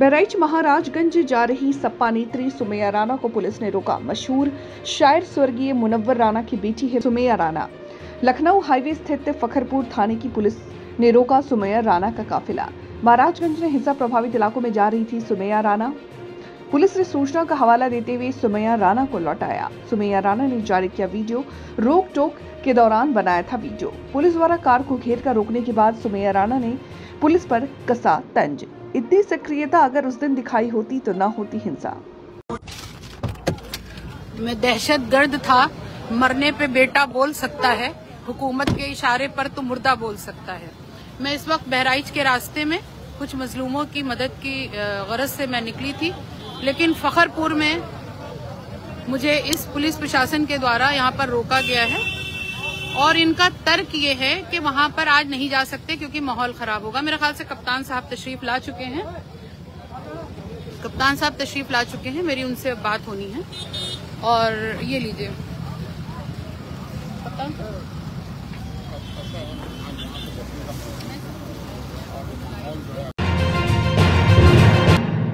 बहराइच महाराजगंज जा रही सपा नेत्री सुमैया राणा को पुलिस ने रोका मशहूर शायर स्वर्गीय मुनव्वर राणा की बेटी है सुमैया राणा। लखनऊ हाईवे स्थित फखरपुर थाने की पुलिस ने रोका सुमैया राणा का काफिला। महाराजगंज में हिंसा प्रभावित इलाकों में जा रही थी सुमैया राणा। पुलिस ने सूचना का हवाला देते हुए सुमैया राणा को लौटाया। सुमैया राणा ने जारी किया वीडियो रोक टोक के दौरान बनाया था वीडियो। पुलिस द्वारा कार को घेर कर रोकने के बाद सुमैया राणा ने पुलिस पर कसा तंज। इतनी सक्रियता अगर उस दिन दिखाई होती तो ना होती हिंसा। में दहशत गर्द था, मरने पे बेटा बोल सकता है, हुकूमत के इशारे पर तो मुर्दा बोल सकता है। मैं इस वक्त बहराइच के रास्ते में, कुछ मजलूमों की मदद की गरज से मैं निकली थी, लेकिन फखरपुर में मुझे इस पुलिस प्रशासन के द्वारा यहाँ पर रोका गया है। और इनका तर्क ये है कि वहाँ पर आज नहीं जा सकते क्योंकि माहौल खराब होगा। मेरे ख्याल से कप्तान साहब तशरीफ़ ला चुके हैं। कप्तान साहब तशरीफ़ ला चुके हैं। मेरी उनसे बात होनी है। और ये लीजिए। कप्तान